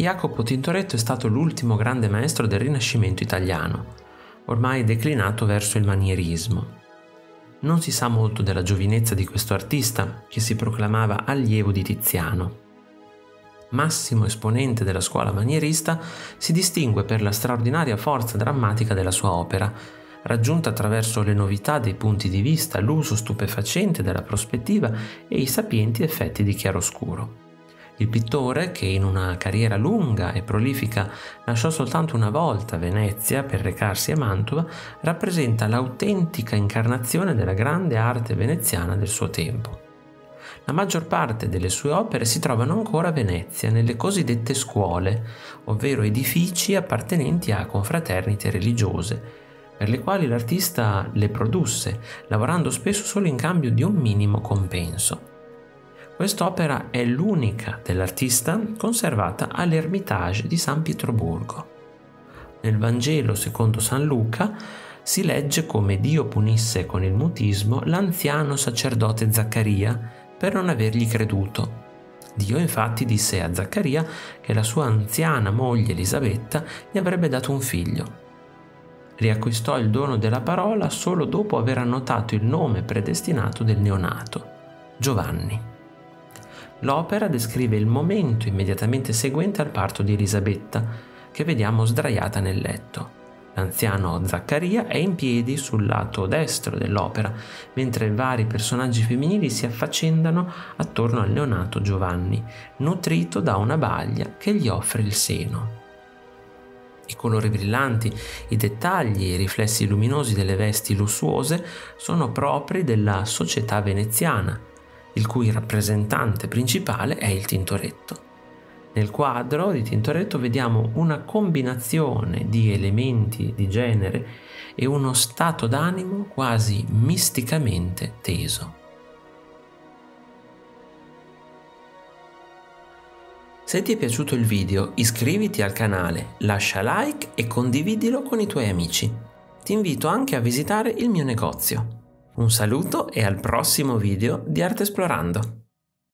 Jacopo Tintoretto è stato l'ultimo grande maestro del Rinascimento italiano, ormai declinato verso il manierismo. Non si sa molto della giovinezza di questo artista, che si proclamava allievo di Tiziano. Massimo esponente della scuola manierista, si distingue per la straordinaria forza drammatica della sua opera, raggiunta attraverso le novità dei punti di vista, l'uso stupefacente della prospettiva e i sapienti effetti di chiaroscuro. Il pittore, che in una carriera lunga e prolifica lasciò soltanto una volta Venezia per recarsi a Mantova, rappresenta l'autentica incarnazione della grande arte veneziana del suo tempo. La maggior parte delle sue opere si trovano ancora a Venezia, nelle cosiddette scuole, ovvero edifici appartenenti a confraternite religiose, per le quali l'artista le produsse, lavorando spesso solo in cambio di un minimo compenso. Quest'opera è l'unica dell'artista conservata all'Ermitage di San Pietroburgo. Nel Vangelo secondo San Luca si legge come Dio punisse con il mutismo l'anziano sacerdote Zaccaria per non avergli creduto. Dio infatti disse a Zaccaria che la sua anziana moglie Elisabetta gli avrebbe dato un figlio. Riacquistò il dono della parola solo dopo aver annotato il nome predestinato del neonato, Giovanni. L'opera descrive il momento immediatamente seguente al parto di Elisabetta, che vediamo sdraiata nel letto. L'anziano Zaccaria è in piedi sul lato destro dell'opera, mentre vari personaggi femminili si affaccendano attorno al neonato Giovanni, nutrito da una baglia che gli offre il seno. I colori brillanti, i dettagli e i riflessi luminosi delle vesti lussuose sono propri della società veneziana, il cui rappresentante principale è il Tintoretto. Nel quadro di Tintoretto vediamo una combinazione di elementi di genere e uno stato d'animo quasi misticamente teso. Se ti è piaciuto il video iscriviti al canale, lascia like e condividilo con i tuoi amici. Ti invito anche a visitare il mio negozio. Un saluto e al prossimo video di Arte Esplorando.